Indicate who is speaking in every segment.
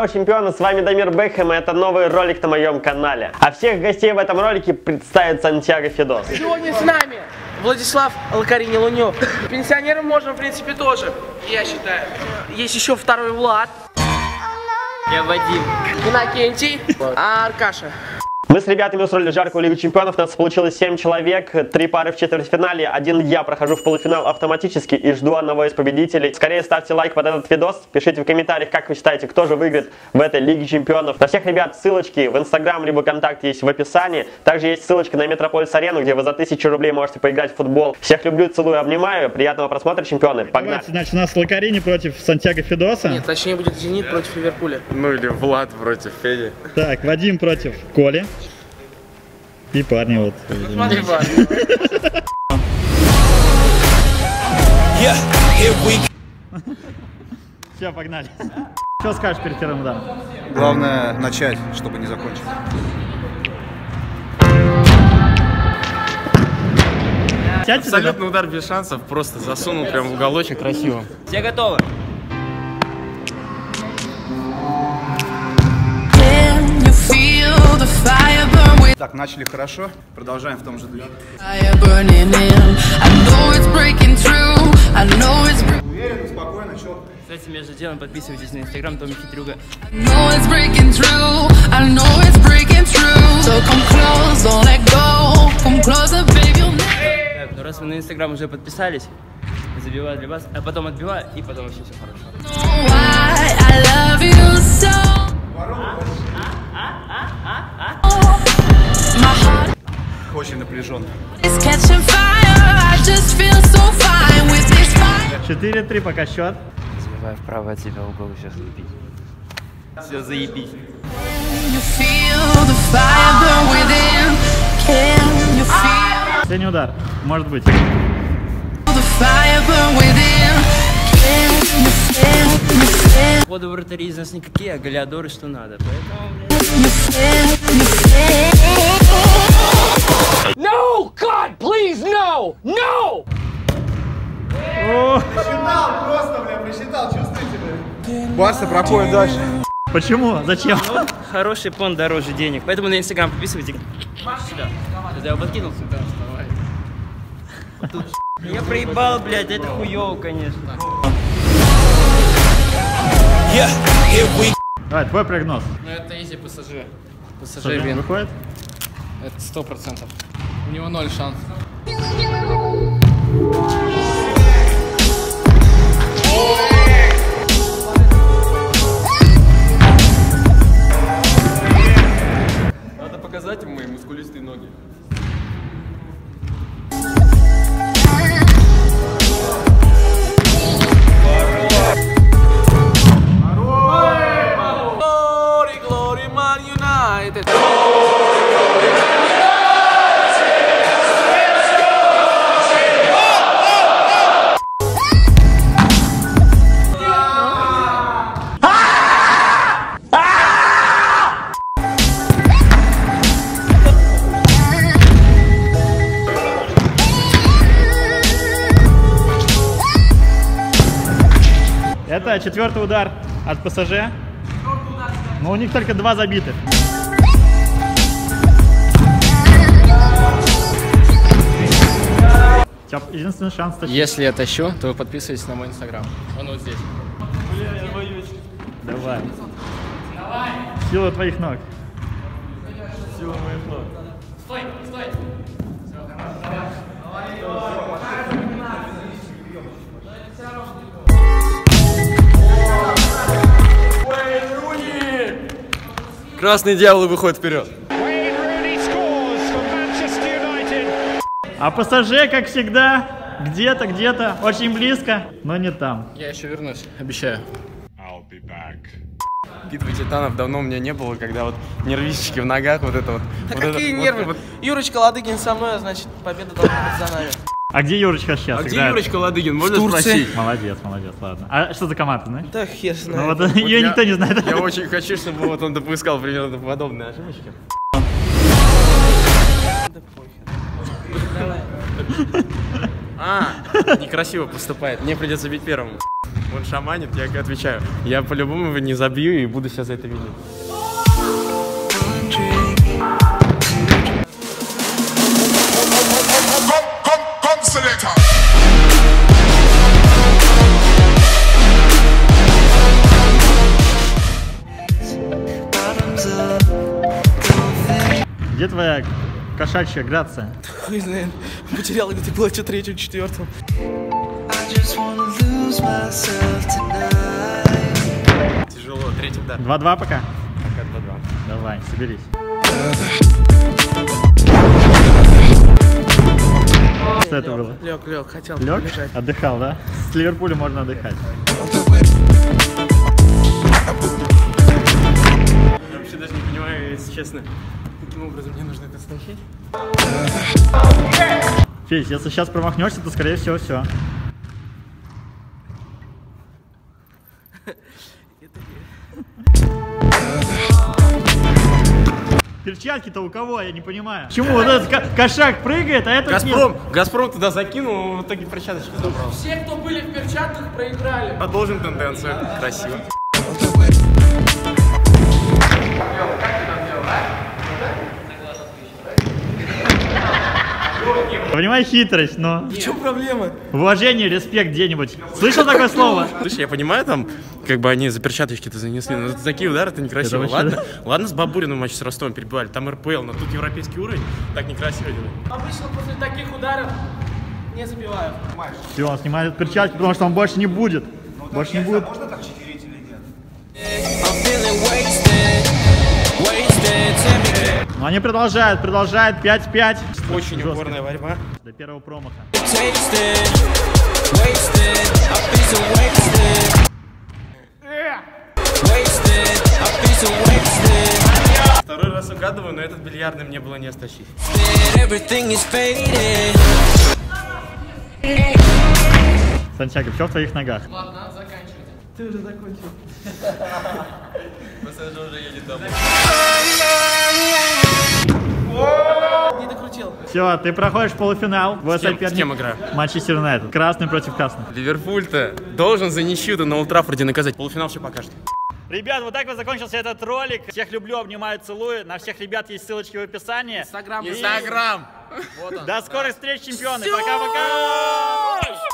Speaker 1: Здорово, чемпионы, с вами Дамир Бэкхэм, и это новый ролик на моем канале. А всех гостей в этом ролике представит Сантьяго Федос.
Speaker 2: Сегодня с нами Владислав Алкарини Лунев. Пенсионерам можно, в принципе, тоже, я считаю. Есть еще второй Влад.
Speaker 3: Я Вадим.
Speaker 2: Иннокентий. А Аркаша.
Speaker 1: Мы с ребятами устроили жаркую Лигу Чемпионов, у нас получилось 7 человек, 3 пары в четвертьфинале, один я прохожу в полуфинал автоматически и жду одного из победителей. Скорее ставьте лайк под этот видос, пишите в комментариях, как вы считаете, кто же выиграет в этой Лиге Чемпионов. На всех ребят ссылочки в Инстаграм либо ВКонтакте есть в описании. Также есть ссылочка на Метрополис Арену, где вы за 1000 рублей можете поиграть в футбол. Всех люблю, целую, обнимаю. Приятного просмотра, чемпионы. Погнали.
Speaker 4: Давайте, значит, у нас Лакарини против Сантьяго Федоса.
Speaker 2: Нет, точнее будет Зенит против Ливерпуля.
Speaker 5: Ну или Влад против Феди.
Speaker 4: Так, Вадим против Коли. И парни вот.
Speaker 2: Смотри, Влад.
Speaker 4: Все, погнали. Что скажешь перед первым ударом?
Speaker 6: Главное начать, чтобы не закончить.
Speaker 5: Абсолютный удар без шансов, просто засунул прям в уголочек красиво.
Speaker 3: Все готовы?
Speaker 7: Can you feel the fire
Speaker 6: Так, начали хорошо, продолжаем в том же духе. Уверенно, спокойно, четко.
Speaker 3: Кстати, между делом подписывайтесь на инстаграм Томи Хитрюга. Так, ну раз вы на инстаграм уже подписались, забиваю для вас, а потом отбиваю, и потом вообще все хорошо.
Speaker 7: know why I love you so. This fire.
Speaker 4: 4-3 пока счет.
Speaker 3: Забиваю вправо от себя угол, все заебись. Все заебись.
Speaker 4: Последний удар. Может быть.
Speaker 3: Походу вратари из нас никакие, а галиадоры что надо. Поэтому,
Speaker 2: no! No!
Speaker 6: Барса проходит дальше.
Speaker 4: Почему? Зачем?
Speaker 3: хороший пон дороже денег. Поэтому на инстаграм подписывайте. Сюда. Я его подкинул сюда. Тут. Я проебал, блядь, это хуёво, конечно.
Speaker 4: Давай, твой прогноз.
Speaker 8: Ну это изи пассажир. Пассажир
Speaker 4: выходит?
Speaker 8: Это сто процентов. У него ноль шансов.
Speaker 4: Это четвертый удар от ПСЖ. Но у них только два забитых. Тебя единственный шанс тащить.
Speaker 8: Если я тащу, то вы подписывайтесь на мой инстаграм. Он вот здесь.
Speaker 4: Давай. Сила твоих ног.
Speaker 5: Красные дьяволы выходят вперед.
Speaker 4: А ПСЖ, как всегда, где-то, где-то, очень близко, но не там.
Speaker 8: Я еще вернусь, обещаю.
Speaker 5: Битвы титанов давно у меня не было, когда вот нервишечки в ногах, вот это вот.
Speaker 2: Да
Speaker 5: вот
Speaker 2: какие
Speaker 5: это-
Speaker 2: нервы?
Speaker 5: вот-
Speaker 2: Юрочка Ладыгин со мной, а значит, победа должна быть за нами.
Speaker 4: А где Юрочка сейчас?
Speaker 5: А где
Speaker 4: играет?
Speaker 5: Юрочка Ладыгин, можно
Speaker 2: Турции.
Speaker 5: спросить?
Speaker 4: Молодец, молодец, ладно. А что за команда, знаешь?
Speaker 2: Да хер
Speaker 4: Ну
Speaker 2: знает.
Speaker 4: вот ее
Speaker 5: я-
Speaker 4: никто не знает.
Speaker 5: Я очень хочу, чтобы вот он допускал примерно подобные ошибочки.
Speaker 2: Да похер.
Speaker 5: А, некрасиво поступает. Мне придется бить первым. Он шаманит, я отвечаю. Я по-любому его не забью и буду сейчас за это винить.
Speaker 4: Твоя кошачья грация?
Speaker 2: Хуй знает. Потерял где-то что третьем, четвертом.
Speaker 5: Тяжело, третий удар.
Speaker 4: 2-2 пока?
Speaker 5: Пока 2-2.
Speaker 4: Давай, соберись. Что это было?
Speaker 2: Лег, лег, хотел
Speaker 4: Лег?
Speaker 2: побежать.
Speaker 4: Отдыхал, да? С Ливерпулем можно отдыхать.
Speaker 5: Я вообще даже не понимаю, если честно, каким образом мне нужно это стащить.
Speaker 4: Федь, если сейчас промахнешься, то скорее всего все. Перчатки-то у кого, я не понимаю. Почему вот этот ко- кошак прыгает, а этот нет?
Speaker 5: Газпром, Газпром туда закинул, в итоге перчаточку забрал.
Speaker 2: Все, кто были в перчатках, проиграли.
Speaker 5: Продолжим тенденцию. Красиво.
Speaker 4: Понимай хитрость, но
Speaker 2: В чем проблема?
Speaker 4: уважение, респект где-нибудь. Слышал такое слово?
Speaker 5: Слушай, я понимаю, там, как бы они за перчаточки-то занесли, но за такие удары это некрасиво.
Speaker 4: Это
Speaker 5: ладно, ладно, с Бабуриным матч с Ростовом перебивали, там РПЛ, но тут европейский уровень, так некрасиво делать.
Speaker 2: Обычно после таких ударов не забивают.
Speaker 4: Все, он снимает перчатки, потому что он больше не будет. Больше не будет. Но они продолжают, продолжают. 5-5.
Speaker 5: Очень
Speaker 4: Жестко.
Speaker 5: упорная борьба.
Speaker 4: До первого промаха.
Speaker 5: Второй раз угадываю, но этот бильярдный мне было не стащить.
Speaker 4: Сантьяго, все в твоих ногах.
Speaker 2: Не докрутил.
Speaker 4: Все, ты проходишь полуфинал. Вот
Speaker 5: С кем-
Speaker 4: соперник.
Speaker 5: с кем играю?
Speaker 4: Манчестер Юнайтед. Красный против красных.
Speaker 5: Ливерпуль-то должен за ничью-то на Ултрафорде наказать. Полуфинал все покажет.
Speaker 4: Ребят, вот так вот закончился этот ролик. Всех люблю, обнимаю, целую. На всех ребят есть ссылочки в описании.
Speaker 2: Инстаграм.
Speaker 5: Инстаграм!
Speaker 4: До скорых встреч, чемпионы. Пока-пока.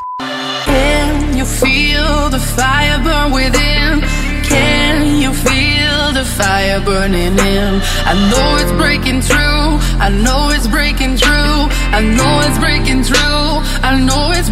Speaker 7: Burning in? I know it's breaking through. I know it's breaking through. I know it's breaking through. I know it's